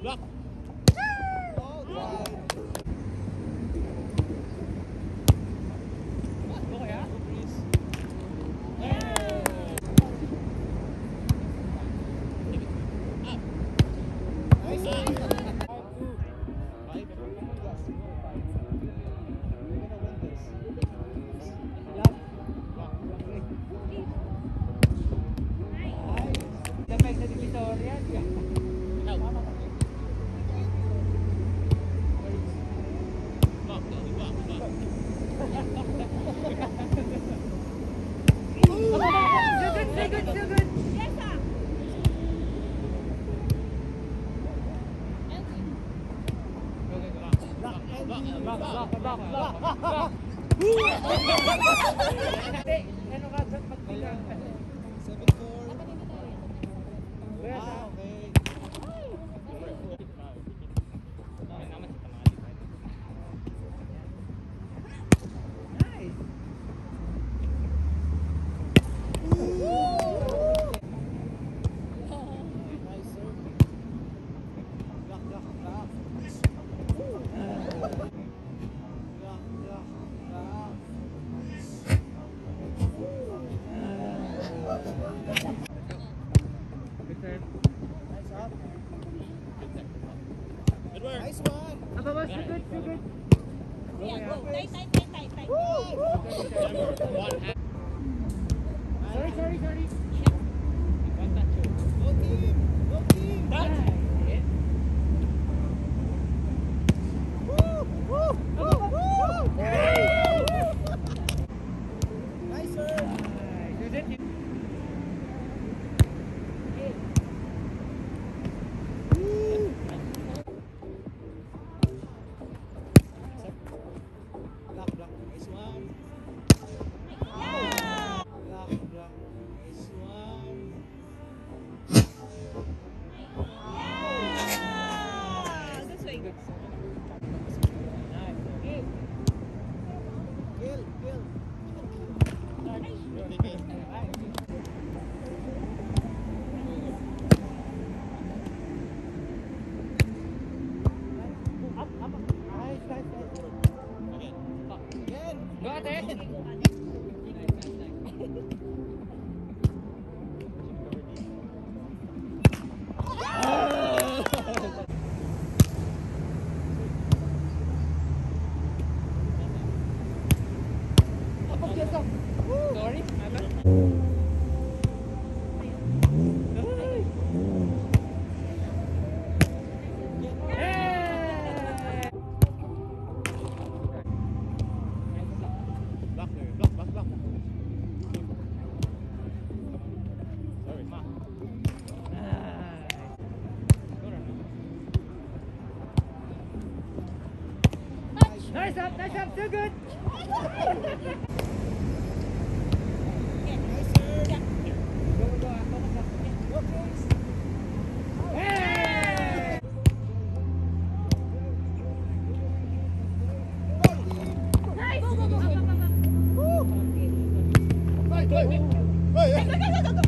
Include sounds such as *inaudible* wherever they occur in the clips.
Luck. Ano ka sa? Good. Nice up. Good work. Nice one. Above us, too good, too good. Yeah, go. Nice, nice, nice, nice. tight. Woo! Sorry, sorry, sorry. Nice up, nice up, still good. *laughs* 对，你，对，对。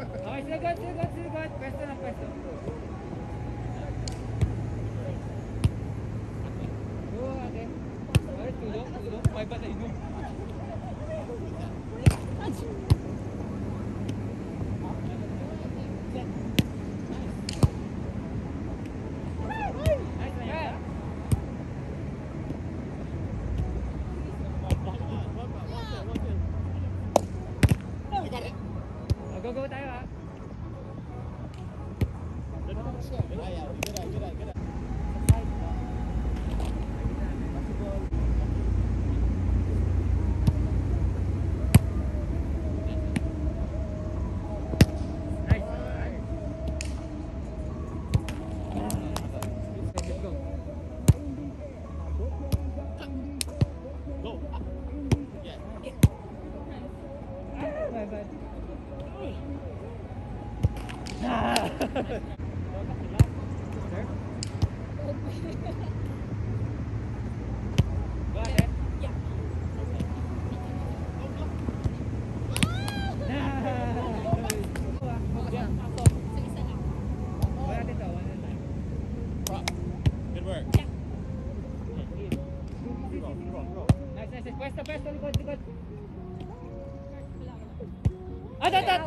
go go tay vào Go. Yeah. Bye bye. Ah! あだだ